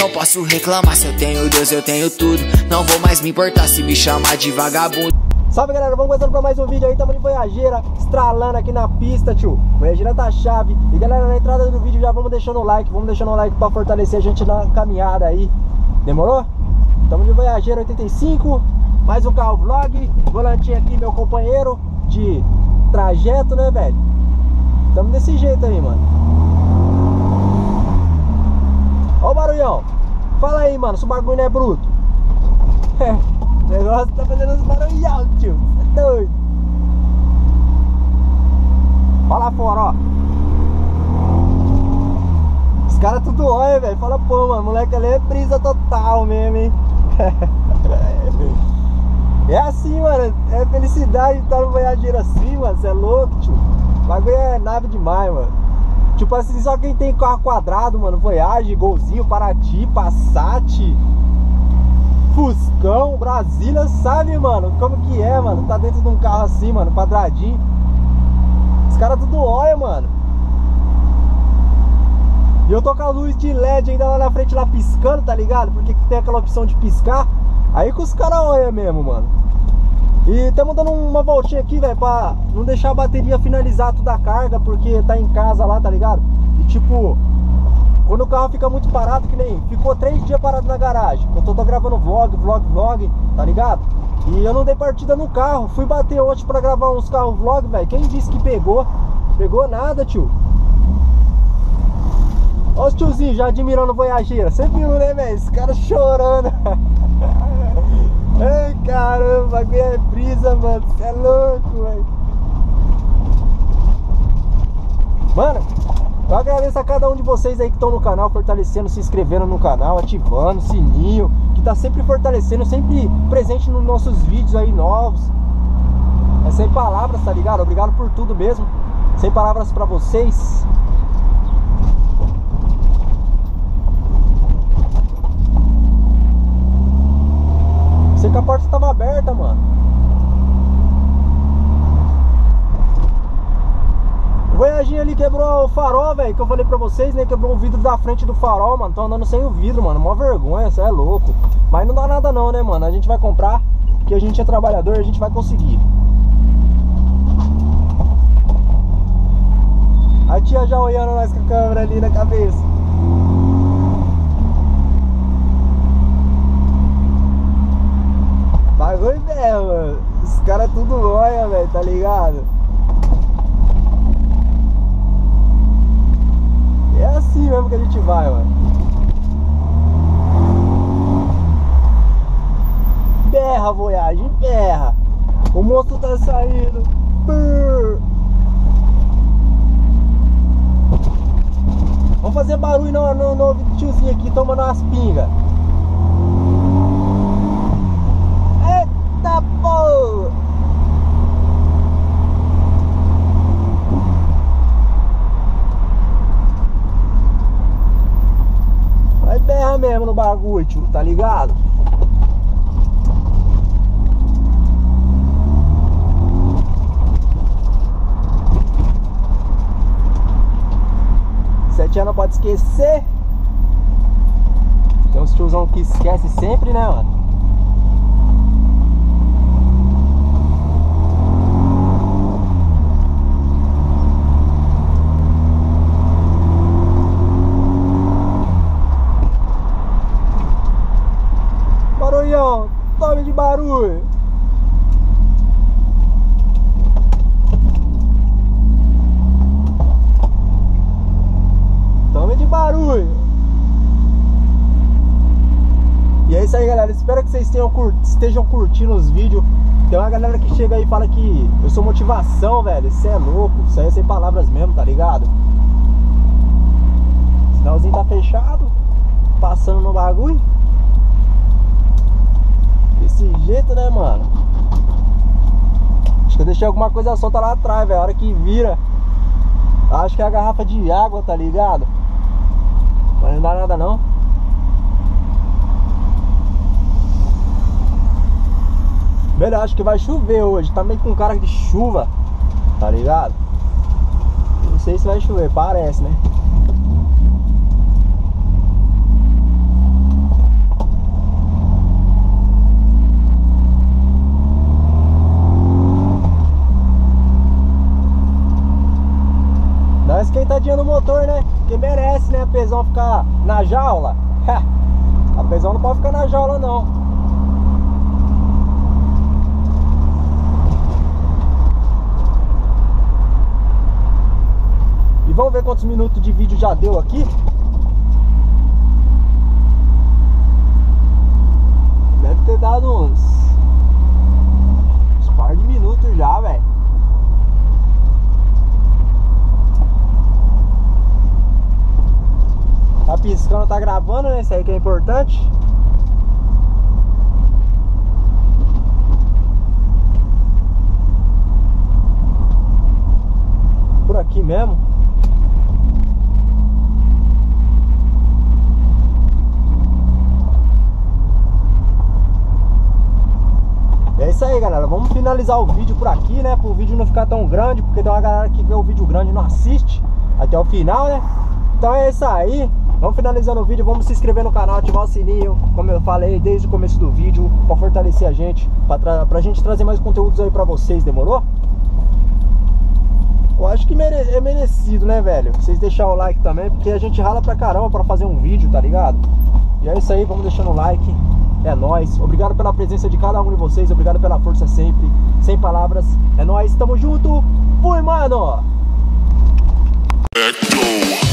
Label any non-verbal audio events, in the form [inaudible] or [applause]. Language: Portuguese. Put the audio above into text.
Não posso reclamar se eu tenho Deus, eu tenho tudo. Não vou mais me importar se me chamar de vagabundo. Salve galera, vamos começando pra mais um vídeo aí, tamo de Voyageira, estralando aqui na pista, tio Voyageira tá chave E galera, na entrada do vídeo já vamos deixando o like, vamos deixando o like pra fortalecer a gente na caminhada aí Demorou? Tamo de Voyageira 85, mais um carro vlog Volantinho aqui, meu companheiro de trajeto, né velho? Tamo desse jeito aí, mano Ó o barulhão Fala aí, mano, se o bagulho não é bruto [laughs] O negócio tá fazendo uns barulhão, tio. É doido. Olha lá fora, ó. Os caras tudo olham, velho. Fala, pô, mano, moleque ali é brisa total mesmo, hein? [laughs] é assim, mano. É felicidade estar no Voyageiro assim, mano. Você é louco, tio. O bagulho é nave demais, mano. Tipo assim, só quem tem carro quadrado, mano, Voyage, Golzinho, Paraty, Passat, Fuscão, Brasília, sabe, mano, como que é, mano, tá dentro de um carro assim, mano, quadradinho. Os caras tudo olha, mano. E eu tô com a luz de LED ainda lá na frente, lá piscando, tá ligado? Porque tem aquela opção de piscar. Aí que os caras olham mesmo, mano. E estamos dando uma voltinha aqui, velho, pra não deixar a bateria finalizar toda a carga, porque tá em casa lá, tá ligado? E tipo, quando o carro fica muito parado, que nem ficou três dias parado na garagem. Eu tô, tô gravando vlog, vlog, vlog, tá ligado? E eu não dei partida no carro. Fui bater ontem pra gravar uns carros vlog, velho. Quem disse que pegou? Pegou nada, tio. Olha os tiozinhos já admirando o Voyageira. Você viu, né, velho? Esse cara chorando. [laughs] Ai, caramba, que é brisa, mano. Você é louco, velho. Mano, eu agradeço a cada um de vocês aí que estão no canal, fortalecendo, se inscrevendo no canal, ativando o sininho, que tá sempre fortalecendo, sempre presente nos nossos vídeos aí novos. É sem palavras, tá ligado? Obrigado por tudo mesmo. Sem palavras pra vocês. Sei que a porta estava aberta, mano. Voyaginho ali quebrou o farol, velho, que eu falei pra vocês, né? Quebrou o vidro da frente do farol, mano. Tô andando sem o vidro, mano. Mó vergonha, você é louco. Mas não dá nada não, né, mano? A gente vai comprar, que a gente é trabalhador, a gente vai conseguir. A tia já olhando nós com a câmera ali na cabeça. Bagulho mesmo, mano. Os caras tudo olha, velho, tá ligado? É assim mesmo que a gente vai, mano. Berra, Voyage, berra. O monstro tá saindo. Vamos fazer barulho no, no, no tiozinho aqui tomando umas pingas. Eita porra! Vai berra mesmo no bagulho, tio, tá ligado? Sete anos pode esquecer. Tem uns tiozão que esquece sempre, né, mano? Barulhão, tome de barulho. Tome de barulho. E é isso aí, galera. Espero que vocês tenham cur... estejam curtindo os vídeos. Tem uma galera que chega aí e fala que eu sou motivação, velho. Isso é louco. Isso aí é sem palavras mesmo, tá ligado? O sinalzinho tá fechado. Passando no bagulho. Desse jeito, né, mano? Acho que eu deixei alguma coisa solta lá atrás, velho. A hora que vira. Acho que é a garrafa de água, tá ligado? Mas não dá nada não. Velho, acho que vai chover hoje. Tá meio com cara de chuva, tá ligado? Não sei se vai chover, parece, né? Dá uma esquentadinha no motor, né? Que merece, né? A pesão ficar na jaula. [laughs] A pesão não pode ficar na jaula, não. Vamos ver quantos minutos de vídeo já deu aqui. Deve ter dado uns. uns par de minutos já, velho. Tá piscando, tá gravando, né? Isso aí que é importante. Por aqui mesmo. É isso aí, galera. Vamos finalizar o vídeo por aqui, né? Para o vídeo não ficar tão grande, porque tem uma galera que vê o vídeo grande e não assiste até o final, né? Então é isso aí. Vamos finalizando o vídeo, vamos se inscrever no canal, ativar o sininho, como eu falei desde o começo do vídeo, para fortalecer a gente, para pra gente trazer mais conteúdos aí para vocês, demorou? Eu acho que mere é merecido, né, velho? Vocês deixar o like também, porque a gente rala pra caramba pra fazer um vídeo, tá ligado? E é isso aí, vamos deixando o like. É nóis. Obrigado pela presença de cada um de vocês. Obrigado pela força sempre. Sem palavras. É nóis. Tamo junto. Fui, mano. Echo.